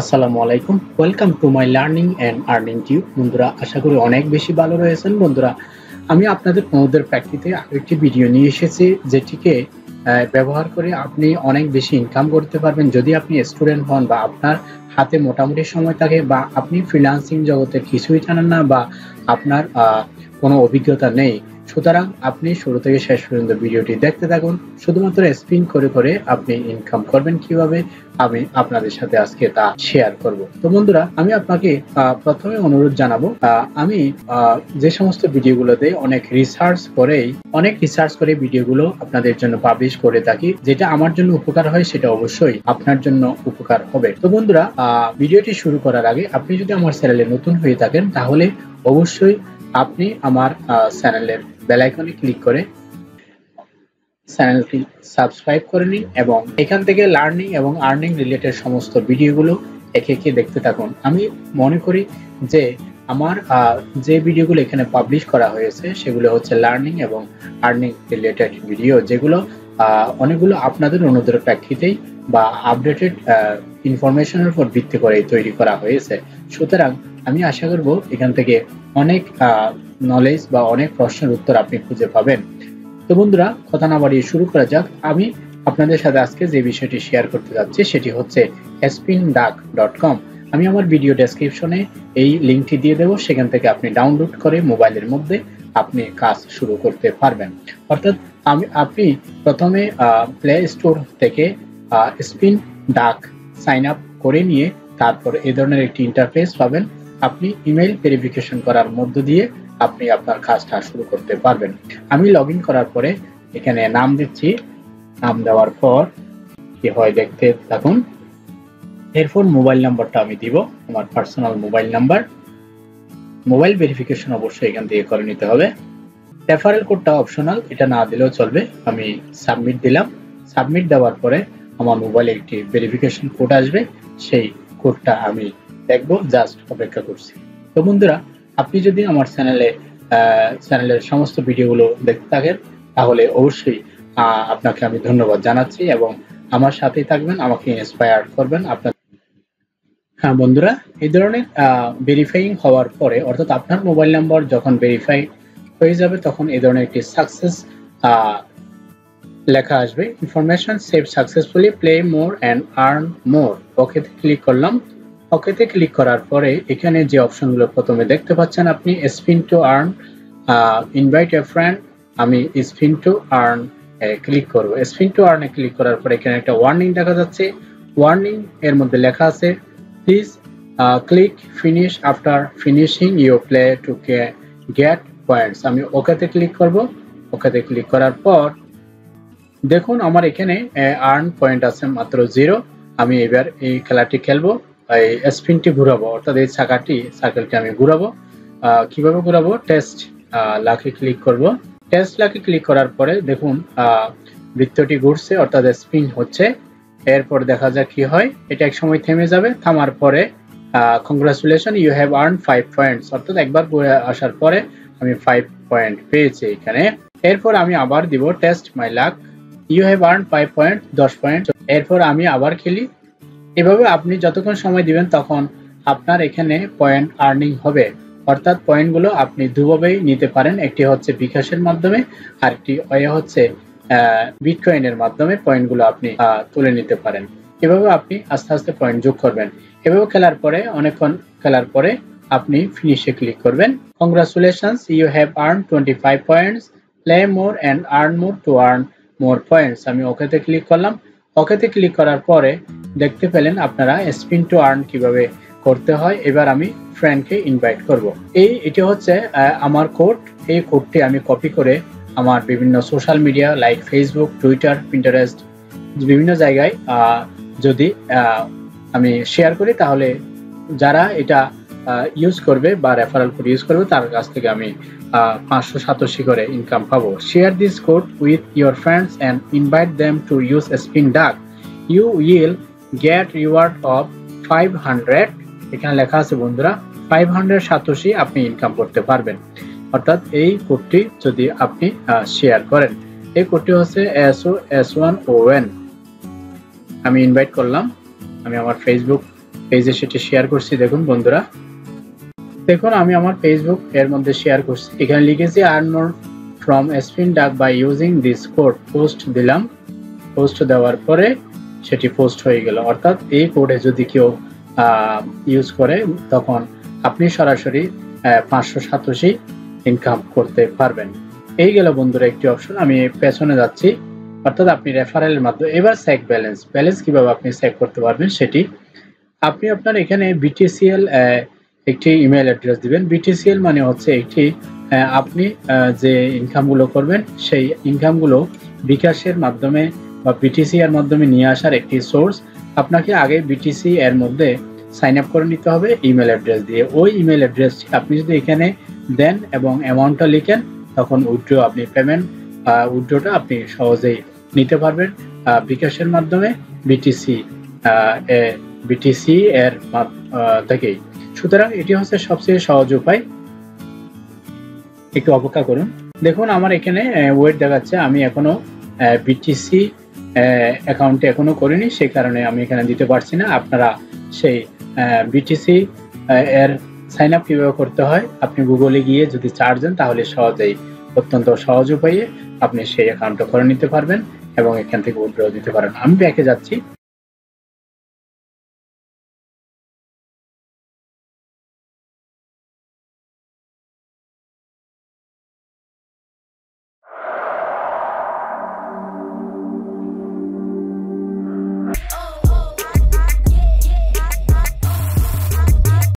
আসসালামু আলাইকুম। Welcome to my learning and earning tube বন্ধুরা, আশা করি অনেক বেশি ভালো রয়েছেন। বন্ধুরা, আমি আপনাদের অনুদের প্র্যাকটিতে আরেকটি ভিডিও নিয়ে এসেছি, যেটিকে ব্যবহার করে আপনি অনেক বেশি ইনকাম করতে পারবেন। যদি আপনি স্টুডেন্ট হন বা আপনার হাতে মোটামুটি সময় থাকে বা আপনি ফ্রিলান্সিং জগতের কিছুই জানেন না বা আপনার কোনো অভিজ্ঞতা নেই সুতরাং আপনি শুরু থেকে শেষ পর্যন্ত ভিডিওটি দেখতে থাকুন। শুধুমাত্র স্পিন করে করে আপনি ইনকাম করবেন কীভাবে, আমি আপনাদের সাথে আজকে তা শেয়ার করব। তো বন্ধুরা, আমি আপনাকে প্রথমে অনুরোধ জানাব আমি যে সমস্ত ভিডিওগুলোতে অনেক রিসার্চ করেই, অনেক রিসার্চ করে ভিডিওগুলো আপনাদের জন্য পাবলিশ করে থাকি, যেটা আমার জন্য উপকার হয় সেটা অবশ্যই আপনার জন্য উপকার হবে। তো বন্ধুরা ভিডিওটি শুরু করার আগে আপনি যদি আমার চ্যানেলে নতুন হয়ে থাকেন, তাহলে অবশ্যই আপনি আমার চ্যানেলের বেল আইকনে ক্লিক করে চ্যানেলটি সাবস্ক্রাইব করে নিন এবং এখান থেকে লার্নিং এবং আর্নিং রিলেটেড সমস্ত ভিডিওগুলো একে একে দেখতে থাকুন। আমি মনে করি যে আমার যে ভিডিওগুলো এখানে পাবলিশ করা হয়েছে, সেগুলো হচ্ছে লার্নিং এবং আর্নিং রিলেটেড ভিডিও যেগুলো অনেকগুলো আপনাদের অনুদের প্রেক্ষিতেই বা আপডেটেড ইনফরমেশনের উপর ভিত্তি করে তৈরি করা হয়েছে। সুতরাং আমি আশা করব এখান থেকে অনেক নলেজ বা অনেক প্রশ্নের উত্তর আপনি খুঁজে পাবেন। তো বন্ধুরা, কথা না বাড়িয়ে শুরু করা যাক। আমি আপনাদের সাথে আজকে যে বিষয়টি শেয়ার করতে যাচ্ছি, সেটি হচ্ছে স্পিন ডাক ডট কম আমি আমার ভিডিও ডেসক্রিপশনে এই লিঙ্কটি দিয়ে দেবো। সেখান থেকে আপনি ডাউনলোড করে মোবাইলের মধ্যে আপনি কাজ শুরু করতে পারবেন। অর্থাৎ আমি, আপনি প্রথমে প্লে স্টোর থেকে স্পিন ডাক সাইন আপ করে নিয়ে তারপর এ ধরনের একটি ইন্টারফেস পাবেন। আপনি ইমেল ভেরিফিকেশন করার মধ্য দিয়ে আপনি আপনার কাজটা শুরু করতে পারবেন। আমি লগ করার পরে এখানে নাম দিচ্ছি। নাম দেওয়ার পর কি হয় দেখতে থাকুন। এরপর মোবাইল নাম্বারটা আমি দিব, আমার personal mobile number mobile verification অবশ্যই এখান থেকে করে নিতে হবে। রেফারেল কোডটা অপশনাল এটা না দিলেও চলবে। আমি সাবমিট দিলাম। সাবমিট দেওয়ার পরে আমার মোবাইলে একটি ভেরিফিকেশন কোড আসবে। সেই কোডটা আমি দেখব জাস্ট অপেক্ষা করছি। তো বন্ধুরা, আপনি যদি আমার চ্যানেলে চ্যানেলের সমস্ত ভিডিওগুলো দেখতে থাকেন, তাহলে অবশ্যই আপনাকে আমি ধন্যবাদ জানাচ্ছি এবং আমার সাথেই থাকবেন, আমাকে ইন্সপায়ার করবেন আপনার। হ্যাঁ বন্ধুরা, এই ধরনের ভেরিফাইং হওয়ার পরে, অর্থাৎ আপনার মোবাইল নাম্বার যখন ভেরিফাই হয়ে যাবে, তখন এই ধরনের একটি সাকসেস লেখা আসবে। Information save successfully play more and earn more ওকেতে ক্লিক করলাম। ওকেতে ক্লিক করার পরে এখানে যে অপশনগুলো প্রথমে দেখতে পাচ্ছেন আপনি spin to earn invite a friend আমি স্পিন টু আর্ন ক্লিক করব। স্পিন টু আর্নে ক্লিক করার পরে এখানে একটা ওয়ার্নিং দেখা যাচ্ছে। ওয়ার্নিং এর মধ্যে লেখা আছে please click finish after finishing you play to get points আমি ওকেতে ক্লিক করব। ওকেতে ক্লিক করার পর দেখুন আমার এখানে আর্ন পয়েন্ট আছে মাত্র জিরো আমি এবার এই খেলাটি খেলব। এই স্পিনটি ঘুরাবো, অর্থাৎ এই চাকাটি সাইকেলটি আমি ঘুরাবো। কীভাবে ঘুরাবো? টেস্ট লাখে ক্লিক করব। টেস্ট লাখে ক্লিক করার পরে দেখুন বৃত্তটি ঘুরছে, অর্থাৎ স্পিন হচ্ছে। এরপর দেখা যাক কি হয়। এটা এক সময় থেমে যাবে, থামার পরে congratulation you have earn five points অর্থাৎ একবার ঘুরে আসার পরে আমি ফাইভ পয়েন্ট পেয়েছি এখানে। এরপর আমি আবার দিব test my luck you have earn five point দশ পয়েন্ট এরপর আমি আবার খেলি এভাবে আপনি যতক্ষণ সময় দিবেন তখন আপনার এখানে পয়েন্ট আর্নিং হবে। অর্থাৎ পয়েন্টগুলো আপনি দুভাবেই নিতে পারেন। একটি হচ্ছে বিকাশের মাধ্যমে আর একটি হচ্ছে বিটকয়েনের মাধ্যমে পয়েন্টগুলো আপনি তুলে নিতে পারেন। এভাবে আপনি আস্তে আস্তে পয়েন্ট যোগ করবেন। এভাবে খেলার পরে, অনেকক্ষণ খেলার পরে আপনি ফিনিশে ক্লিক করবেন। Congratulations you have earn twenty five points play more and earn more to earn more points আমি ওকেতে ক্লিক করলাম। ওকেতে ক্লিক করার পরে দেখতে পেলেন আপনারা স্পিন টু আর্ন কীভাবে করতে হয়। এবার আমি ফ্রেন্ডকে ইনভাইট করব। এই, এটি হচ্ছে আমার কোড এই কোডটি আমি কপি করে আমার বিভিন্ন social media like Facebook Twitter Pinterest বিভিন্ন জায়গায় যদি আমি শেয়ার করি, তাহলে যারা এটা ইউজ করবে বা রেফারেল কোড ইউজ করবে, তার কাছ থেকে আমি পাঁচশো সাতাশি করে ইনকাম পাবো। Share this code with your friends and invite them to use spin duck you will get reward of five hundred এখানে লেখা আছে বন্ধুরা ফাইভ হান্ড্রেড সাতাশি আপনি ইনকাম করতে পারবেন। অর্থাৎ এই কোডটি যদি আপনি শেয়ার করেন। এই কোডটি হচ্ছে S O S one O N আমি ইনভাইট করলাম। আমি আমার ফেসবুক পেজে সেটি শেয়ার করছি, দেখুন বন্ধুরা। দেখুন, আমি আমার ফেসবুক এর মধ্যে শেয়ার করছি। এখানে লিখেছি earn more from spin duck by using this code post দিলাম। পোস্ট দেওয়ার পরে সেটি পোস্ট হয়ে গেল। অর্থাৎ এই কোডে যদি কেউ ইউজ করে, তখন আপনি সরাসরি পাঁচশো সাতাশি ইনকাম করতে পারবেন। এই গেল বন্ধুরা একটি অপশন আমি পেছনে যাচ্ছি। অর্থাৎ আপনি রেফারেলের মাধ্যমে, এবার সেক ব্যালেন্স ব্যালেন্স কীভাবে আপনি চেক করতে পারবেন সেটি আপনি আপনার এখানে বিটিসিএল একটি ইমেল অ্যাড্রেস দিবেন। বিটিসিএল মানে হচ্ছে একটি আপনি যে ইনকামগুলো করবেন, সেই ইনকামগুলো বিকাশের মাধ্যমে বা বিটিসি এর মাধ্যমে নিয়ে আসার একটি সোর্স আপনাকে আগে বিটিসি এর মধ্যে সাইন আপ করে নিতে হবে ইমেল অ্যাড্রেস দিয়ে। ওই ইমেল অ্যাড্রেসটি আপনি যদি এখানে দেন এবং অ্যামাউন্টটা লিখেন, তখন উইড্রো আপনি পেমেন্ট উইড্রোটা আপনি সহজেই নিতে পারবেন। বিকাশের মাধ্যমে বিটিসি বিটিসি এর থেকেই। সুতরাং এটি হচ্ছে সবচেয়ে সহজ উপায়। একটু অপেক্ষা করুন। দেখুন, আমার এখানে ওয়েট দেখাচ্ছে। আমি এখনও বিটিসি অ্যাকাউন্টে এখনও করিনি সেই কারণে আমি এখানে দিতে পারছি না। আপনারা সেই বিটিসি এর সাইন আপ কীভাবে করতে হয়, আপনি গুগলে গিয়ে যদি চার্জ দেন, তাহলে সহজেই, অত্যন্ত সহজ উপায়ে আপনি সেই অ্যাকাউন্টটা করে নিতে পারবেন এবং এখান থেকে উইড্র দিতে পারেন। আমি ব্যাকে যাচ্ছি।